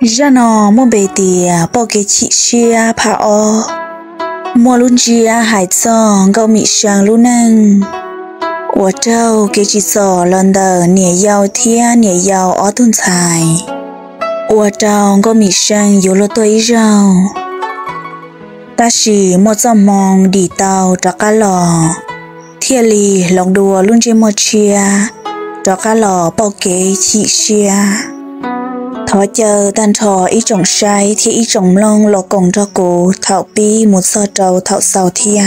ra nó mua bề thì bỏ cái chị xia pa o. Mua luôn chia hải song gạo mì sang luôn nâng của trâu cái chị sò lần đầu nhẹ giàu thia à, nhẹ giàu ở tuần xài của trâu gạo mì sang dù lô tôi rau ta chỉ một dòng mong đi tàu cho cá lò. Thia lì lòng đùa luôn chia một chia cho cá lò bỏ cái chị xia thọ chờ tan thọ ý trọng sai thì ý trọng long lọ cổng cho cụ thảo bi một sơ trầu, thảo sầu thia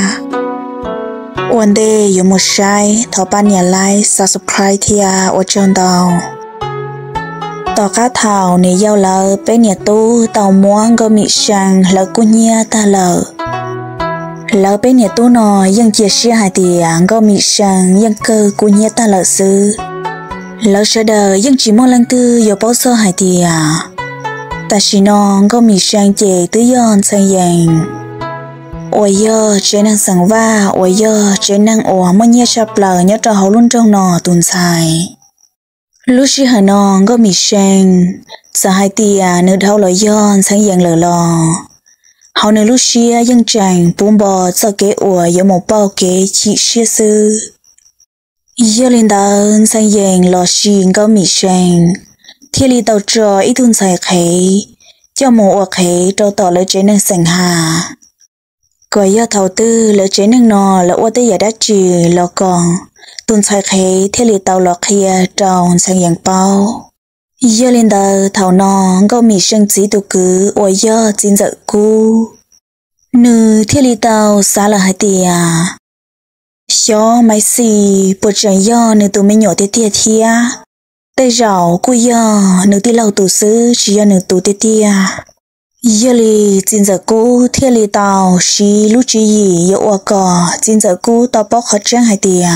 one à. day 有 một sai thọ ban nhà lai subscribe thia ở à, trong đầu tỏ cá thảo nè giao lờ bé nhà tu, tàu muang có mị sang lỡ cô nhia ta lờ. Lỡ bé nhà tu nò, dân chia sẻ hai tiền có à, mị sang dân cơ cô nhia ta lờ sư lỡ sợ đờ dân chỉ mong lăng tư giờ bao giờ thì à. Ta chỉ non có mị sang chè tứ yon sang dành ôi giờ chế năng sẵn va ôi giờ chế năng ủa mà nhia chập lờ nhớ trò hậu luôn trong nò tuần xài. Lúc xí hà non có mì sang, sợ hai à nữ đau lỡ yon sang dàng lờ lò. Hậu nữ lúc xí dân chàng bún bò cho kế ủa giữa một bao kế chị xia sư giờ lên đó sang yên lo xin có mì sen thiên lý tàu trò ít thun xài khế cho một ủa khế trâu tỏ lời chế năng sành hà gọi yêu thầu tư lời chế năng nò là ủa tới giả đá trì lo còn tuần xài khế thiên lý tàu lo khía tròn sang yên bao yêu linh tờ thảo nò có mì sinh chỉ tu cứ ôi yêu chín giờ cú nữ thiên lý tàu xa là hai tia xó mấy xì bộ trời yo, nữ tụ mới nhỏ tiệt tiệt thia. Tay rào cú yo, nữ tí lâu tụ sư chỉ yo nữ tụ tiệt tiệt giờ lì chín giờ cú thế lì tàu, xí lúc chỉ gì, yo ua cò chín giờ cú tàu bóc hết trang hai tia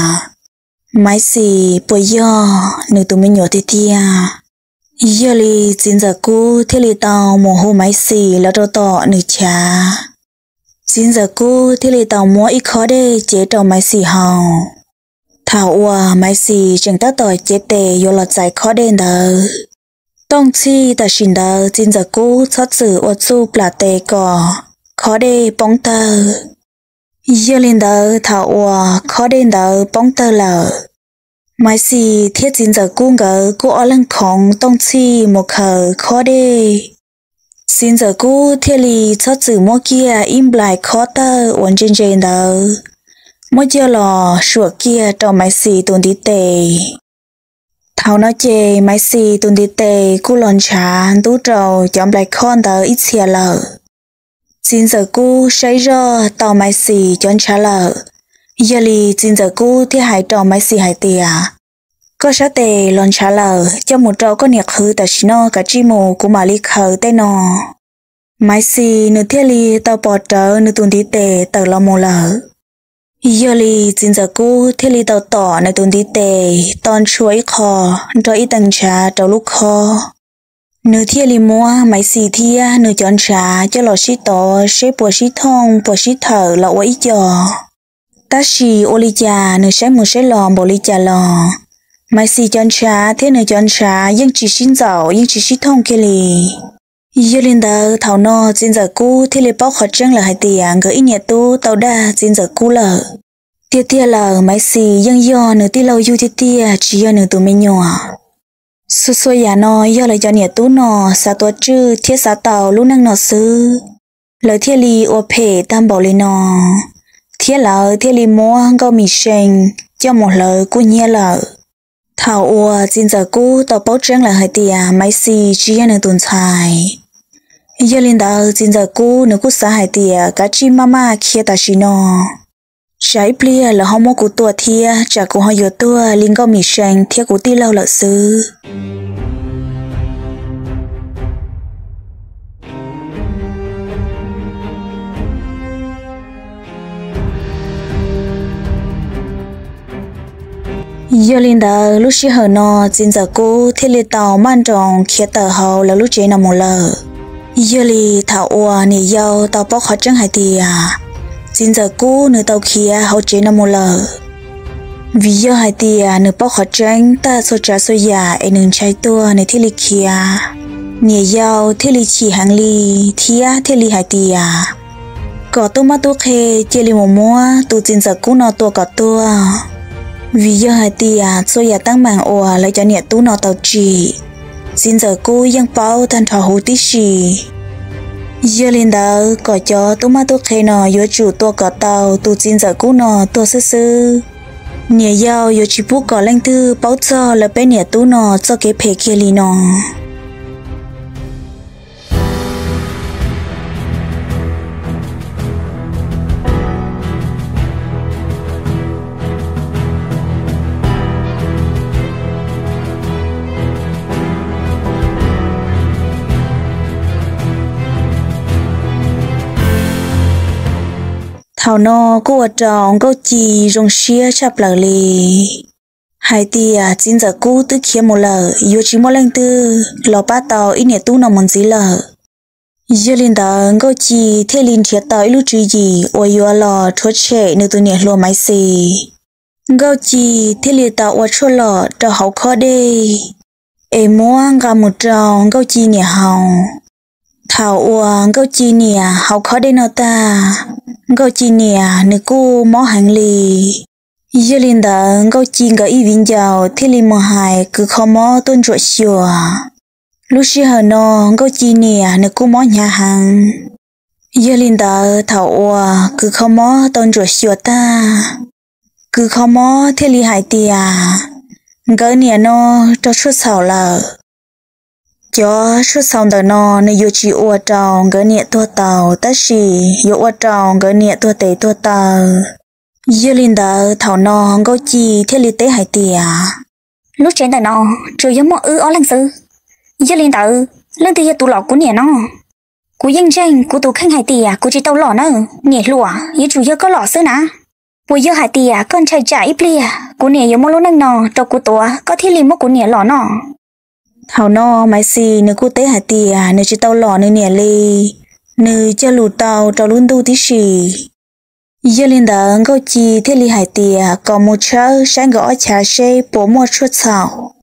Mấy xì bộ yo, nữ tụi mình nhỏ thì tia giờ li chín giờ cú thế li tàu, mồ hôi mấy xì là đồ tọ nữ cha xin giờ cô thì lì tàu mua ít khó đê, chế tàu máy xì hào thảo ua máy xì chẳng ta tỏi chế tề, vô lọt giải khó đê đờ tông chi ta xin đờ, xin giờ cô thoát xử ô su plà tề cỏ khó đê bóng tờ giờ lên đờ thảo ua, khó đê đờ bóng tờ lờ. Máy xì, thiết xin giờ cô ngờ, cô ở lăng khóng tông chi, một khờ, khó đê xin giờ cô thiết lì cho chữ mua kia im lại khó tơ ổn trên trên đó mua giờ lò sủa kia cho máy xì tuần đi tề thảo nói chê máy xì tuần đi tề cô lon trà tú trầu chọn lại con tờ ít xìa lờ. Xin giờ cô say rơ tàu máy xì chọn trả lờ. Giờ li xin giờ cô thì hai trò máy xì hai tìa. ก็ชาเตลอนชาเลอเจ้าหมูเราก็เนี่ยคือแต่ชิโนกับจิโมกุมาลิเคอเตนอไม่สีเนื้อเทลีเตาปอดเจอเนื้อตุนทีเตเตอละโมเลอยลีจินจะกู้เทลีเตาต่อในตุนทีเตตอนช่วยคอเจ้อีตังชาเจ้าลูกคอเนื้อเทียลิมัวไม้สีเทียเนื้อจอนชาเจ้าหลอชิโตใช้ปวดชิทองปวดชิเถอะเราไอีจอตาชีโอลิจาเนื้อใช้มือใช้หลอมบริจาลอ mai si chân xa thế nơi chân xa nhưng chỉ xin giàu nhưng chỉ xin thông kia li giờ linh đờ thảo no xin giờ cũ thế lì bóc họ trăng là hai tiền gửi nhà tu tàu đa xin giờ cũ lờ. Tia tia lờ mai si nhưng do nửa tia lâu yêu tia tia chỉ do nửa tụi mình nhỏ. Su su ya no do lại cho nhà tu no sa tua chư thiết sa tàu lúc năng nọ sư lời thiết li ô phê tam bảo lì no thiết lờ thiết li mua có mì xanh, cho một lời cũng nhia lợ thảo ua xin giờ cũ tàu báo trắng là hai tia máy xì chỉ là tuần xài giờ linh đạo xin giờ cũ nếu cú xả hai tia cả chi mama kia ta chỉ nó trái plia là họ mua của tua thia chả của họ vừa tua linh có mì sen thiết của ti lâu lợ sư giờ linh đạo lúc xí hở nọ xin giờ cô thiết li tàu man tròn kia tờ hậu là lúc chế nằm một lờ. Giờ li thảo ua nỉ dâu, tàu bóc họ chân hai tìa xin à. giờ cô nửa tàu kia hậu chế nằm một lờ. Vì giờ hai tìa à, nửa bóc họ chân ta số trả số giả em nương trái tua nửa thiết li kia nỉ giàu thế li chỉ hàng lì, thía thế li hai tia à. có tôi mà tôi khê chơi lì một mua tôi xin giờ cô nó tôi có tôi vì giờ hai tia tôi à, giờ tăng mạng ủa à, lấy cho nhẹ tú nó tàu chỉ xin giờ cô ยัง bao thân thọ hú tí xì. Giờ lên đó có cho tôi mà tôi khê nọ yo chủ tôi có tàu tôi xin giờ cô nọ tôi sư sư nhẹ giàu yo chỉ bút có lên thư bao giờ là bên nhẹ tú nọ cho cái phê kia li nó. tàu nó cô ở trong cô chỉ rong xia chập lở lì. Hai tia à, chín giờ cũ tức kia một lờ. Yêu chỉ một lên tư lò ba tàu ít nhẹ tu nó muốn gì lờ. Giờ lên tàu cô chỉ thế linh thiệt tàu ít lúc chứ gì. Ôi yêu lò thốt trẻ nếu tôi nhẹ lò máy xì. Cô chỉ thế lên tàu ở chỗ lò tàu hậu khó đi em muốn gặp một tròn, cô chỉ nhẹ hồng thảo ua gấu chi nè, hậu khó đi nó ta. Gấu chi nè nữ cô mỏ hàng lì. Giờ linh đã gấu chi ngô y vinh giàu thì linh mò hài cứ khó mỏ tôn trội xùa lúc xưa hờ nó gấu chi nè nữ cô mỏ nhà hàng. Giờ linh đã thảo ua cứ khó mỏ tôn trội xùa ta. Cứ khó mỏ thì linh hài tiề gấu nè nó cho suốt sầu lợ cho số xong đời nò nơi yêu chi ua tròn gỡ nhẹ tua tàu ta chỉ yêu ua tròn gỡ nhẹ tua tế tua tàu. Yêu linh đời thảo nò có chi thiết lý tế hải tìa. Lúc trên đời nò chủ giống mọi ư ở lăng sư yêu linh đời lưng từ tu lọ của nhẹ nò cú yên tranh cú tu khanh hải tìa cú chỉ tàu lọ nữa nhẹ lụa yêu chủ yêu có lọ sư nà. Cú yêu hải tìa con trai trả ít lìa, cú nhẹ yêu mỗi lúc năng nò, cho cú tua có thiết lý một cú nhẹ lọ nò thảo no mai si nữ cô tế hạt à nữ chỉ tàu lò nữ nè lì nữ cho lù tàu trò luôn đu tí xì. Giờ lên đó ngô chi thế li hạt tì à có một chớ sáng gõ trà xe bố một chút sao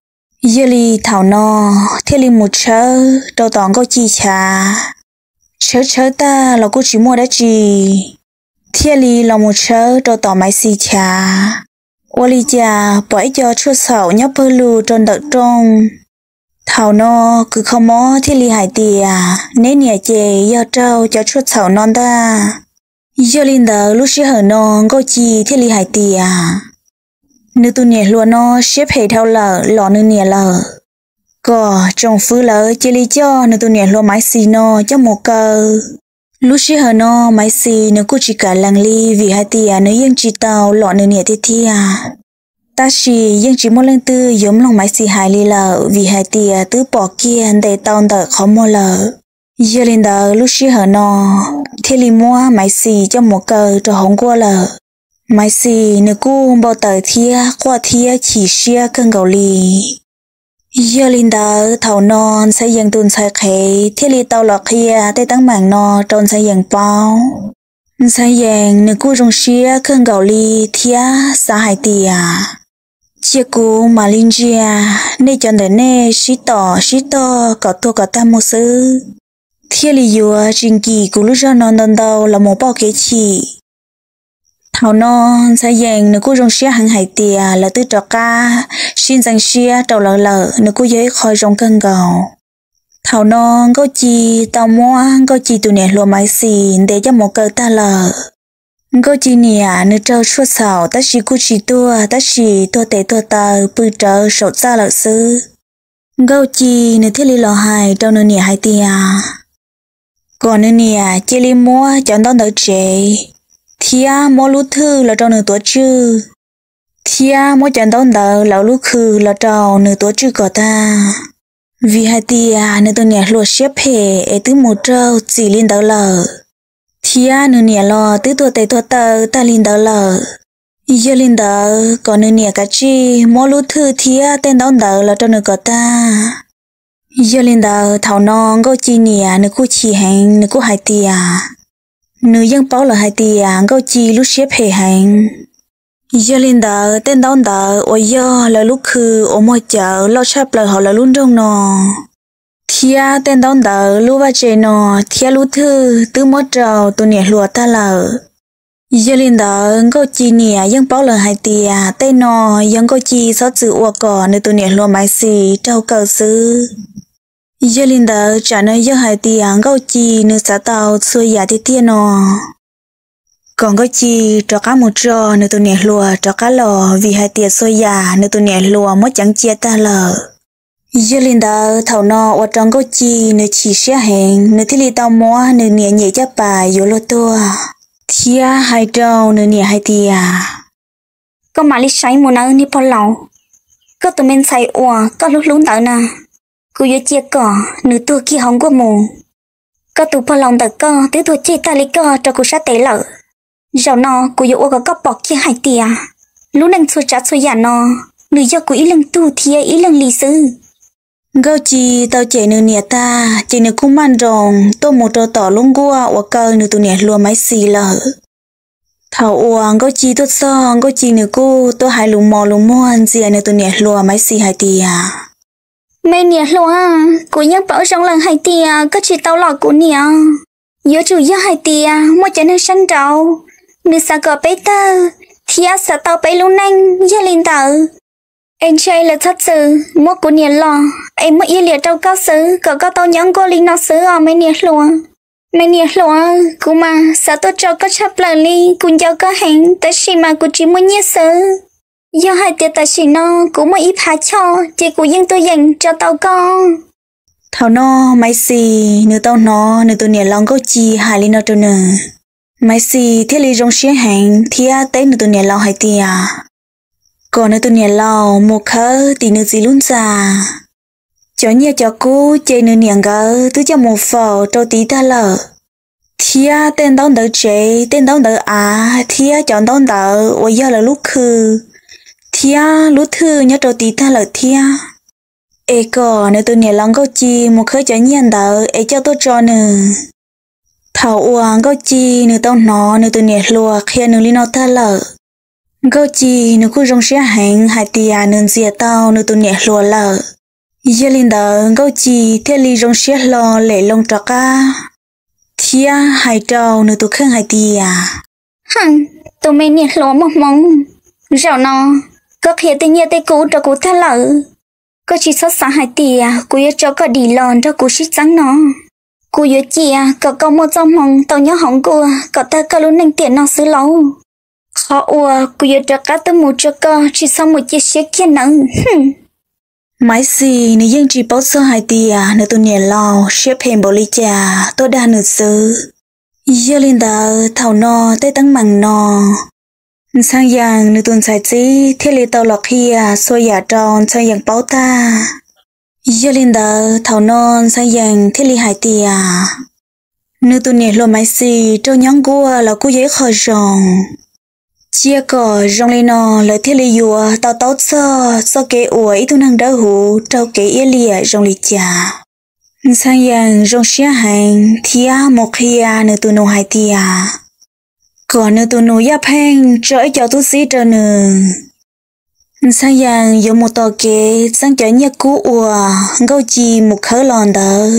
giờ li thảo no, thế li một chớ đầu tỏng ngô chi trà chớ chớ ta là cô chỉ mua đã chi thế li là một chớ đầu tỏng mai si trà ô li cha bỏ cho chút sào nhóc bơ lù trôn đợt trong thảo nó cứ không mó thì li hải tìa à? nên nhà chè do trâu, cho chút thảo non ta. Giờ linh đờ, lúc xưa hở nó có chi thì li hải tìa à? nữ tu nhẹ luôn nó xếp hệ theo lờ, lọ nữ nhẹ lờ. Có trong phứ lỡ chỉ li cho, nữ tu nhẹ luôn máy xì nó cho một cơ lúc xưa hở nó máy xì, nữ cô chỉ cả làng ly, vì hai à nữ yên chỉ tàu, lọ nữ nhẹ thì thia à? Ta chỉ nhưng chỉ một lần tư giống lòng máy xì hài li lờ vì hai tia tứ bỏ kia để tao đợi khó mua lờ giờ lên đó lúc xí hở nọ thì li mua máy xì cho một cờ cho hóng qua lờ máy xì nếu cô bao tờ thia qua thia chỉ xia cơn gầu lì giờ lên đó thầu non sẽ dần tuần sai khế thì li tao lọ kia để tăng mảng nọ tròn sẽ dần bao sẽ dần nếu cô trong xia cơn gầu lì thia sa hai tia chia cú mà linh chia nê chọn để nê xí tỏ xí to có tua có ta một sư thiên lý dùa, trình kỳ cú lúc ra non đòn đầu là một bao kế chỉ. Thảo non sa dành nếu cô rong xia hàng hải tìa là tư trò ca. Xin rằng xia trầu lợ lờ nếu cô dễ khỏi rong cân gầu. Thảo non có chi tao mua có chi tụi nè lùa máy xì để cho một cơ ta lờ ngô chỉ à, nữ trâu xuất sào ta chỉ cú chỉ tua ta chỉ tua tệ tua ta bự trâu sầu ra lợi sư ngô chi nữ thiết lý lò hài trâu nữ nè hai tia. Còn nữ nè à, chỉ li mua chọn đón đỡ chế thia mua lú thư là trâu nữ tuổi chư. Thia mua chọn đón đỡ lão lú khư là trâu nữ tuổi chư có ta. Vì hai tia nữ tôi nè lùa xếp hệ ấy tứ một trâu chỉ liên đỡ lờ thia nữ nè lo, tứ tua tây tua tơ ta linh đỡ lờ. Giờ linh đỡ còn nữ nè cả chi mua lú thư thia, tên đón đỡ là cho nữ có ta. Giờ linh đỡ, thảo non gấu chi nè nữ cô chi hành nữ cô hai tia nữ dân bảo là hai tia gấu chi lúc xếp hệ hành giờ linh đỡ, tên đón đỡ, ôi giờ là lúc khư ở mọi chợ, lo chắp lời họ là luôn trong nò thia tên đón đỡ lu ba chế nọ, thia lu thư, tứ mốt trầu tu nè lùa ta lờ. Giờ linh đỡ có chi nè, dân bảo lời hai tia tên nọ, dân có chi sáu chữ ua cỏ nơi tu nè lùa mai xì, trâu cờ sư giờ linh đỡ, trả nơi giờ hai tia có chi, nơi xã tàu xuôi giả thì tia nọ. Còn có chi cho cá một trò, nơi tu nè lùa cho cá lò, vì hai tia xuôi giả, nơi tu nè lùa mất chẳng chia ta lờ giờ linh đỡ thảo nọ ở trong có chi nơi chỉ xe hẹn nơi li tao mua nơi nhẹ nhẹ cho bà, vô lô tua. Thia hai trâu nơi nhẹ hai tia có mà li sai muốn nói ni bỏ lòng có tụi mình sai ua, có lúc lún tao nè cứ vô chia cỏ, nửa tua kia hóng của mù. Có tụi bỏ lòng tao có, tứ tua chia ta li cỏ cho cô sát tế lợ giờ nọ cô vô ua có cấp bọc kia hai tia lúc đang xua chát xua giả nọ. Nửa giờ cô ý lần tu thia, ý lần lì sư gao chi tao chạy nửa nhẹ ta chạy nửa cung man rồng, tô một trò tỏ lông gua và cơ nửa tụi nè lùa máy xì lở. thảo uang gao chi tốt so gao chi nửa cô tôi hai lùng mò lùng muôn gì nửa tụi nè lùa máy xì hai tia mẹ nè lùa cô nhắc bảo trong lần hai tia à, có chỉ tao lọ của nè nhớ chủ nhớ hai tia à, mua chạy nửa săn trâu nửa sa cờ bé tơ thia sợ tao bé luôn nhanh gia linh tờ anh chơi là thật sự mua của nhà lo. Em mới yên liệt trong cao xứ, có có tao nhắn cô linh nó xứ ở mấy nhà luôn mấy nhà luôn cô mà sao tôi cho có chấp lời đi, cũng cho có hẹn tới khi mà cô chỉ muốn nhớ xứ, do hai tiệt ta xỉ nó cũng mới ít phá cho chỉ của dân tôi dành cho tao con thảo nó máy xì nửa tao nó nửa tôi nhà lòng có chi hai linh nó cho nè, máy xì thiết lý rong xe hẹn thia tới nửa tôi nhà lòng hai tia còn ở tuần nhà lò, một khớ thì nước gì luôn già. Cho nhà cho cô chơi nơi niềng gỡ tứ cho một phở cho tí ta lờ thia, tên đón đỡ chế tên đón đỡ à. Thia chọn đón đỡ, ôi giờ là lúc khư thia, lúc thư nhớ cho tí ta lờ thia. Ê cò nơi tôi nhà lòng câu chi, một khớ cho nhà đỡ, ê, cho tôi cho nè. Thảo uang câu chi nơi tao nó nơi tôi nhà lùa khi nơi li nó ta lờ gấu chi nó cứ rong xe hành hai tia nên dìa tao nó tu nhẹ lùa lợ giờ linh đờ gấu chi theo li rong xe lo lệ lông trọ ca. Thia, hai trâu nó tu khăn hai tia. Hằng tụi mình nhẹ lùa mong mong. Rào nó có khi tự nhiên tây cũ cho cũ thả lợ có chỉ sót xa hai tia, cú yêu cho có đi lòn cho cô xích trắng nó cú yêu chia, có có một trong mong, tao nhớ hỏng cô có ta có luôn nành tiền nó xứ lâu khó ua cô yêu cho cá tới một cho con, chỉ xong một chiếc xe kia nắng máy gì, nếu dân chỉ bảo sơ hai tia à, nếu tôi nhẹ lo xếp hình bộ ly trà tôi đã nửa xứ. Giờ linh tờ thảo no tê tăng mằng no sang yang nếu tuần sai chí thiết lý tàu lọc kia à, xôi giả tròn, sang yang bảo ta. Giờ linh tờ thảo non sang yang thiết lý hai tia à. nếu tôi nhẹ lo máy gì, trâu nhắn gua là cô dễ khỏi rồng chia cỏ rong lên nò, lời thiết lý dùa, tao tao sơ sơ kế ủi tu năng đỡ hủ trâu kế yên lìa rong lì chả sang yang rong xia hành thia một khia nửa tu nô hai tia còn nửa tu nô yap heng trở cho tu sĩ trở nửa sang yang dùng một tờ kế sang chở nhật cũ ủa gâu chi một khớ lòn đỡ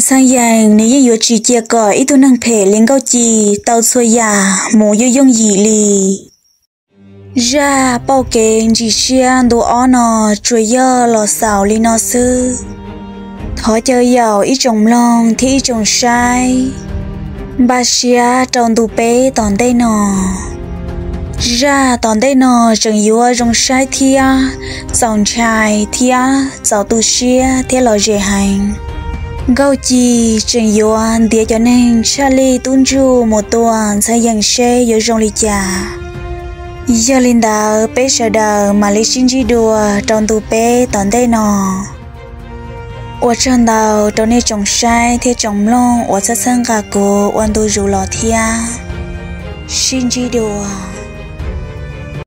sang yang nếu như chỉ chia cỏ ít tu năng thể lên cao chi tàu xuôi ya mù yêu dùng gì li ra, bao kén chỉ xiên đồ ó nọ chuối giờ lò xào li nó sư thọ chơi giàu ít trồng long thì ít trồng sai. Ba xia, trồng tụ bé tòn đây nọ ra, tòn đây nọ chẳng yếu trồng sai thia. Dòng chài, thia dạo tu xia thế lò dễ hành gạo chi trên yuan địa cho nên Charlie tuân chu một tuần sẽ dành xe ở trong ly trà giờ linh đạo bé sợ đờ mà lấy xin chi đùa trong tù bé tận đây nọ. Ở trong đầu trong này trồng sai thế trồng lông ở sát sân gà cô quan tu rủ lọ thia. Xin chi đùa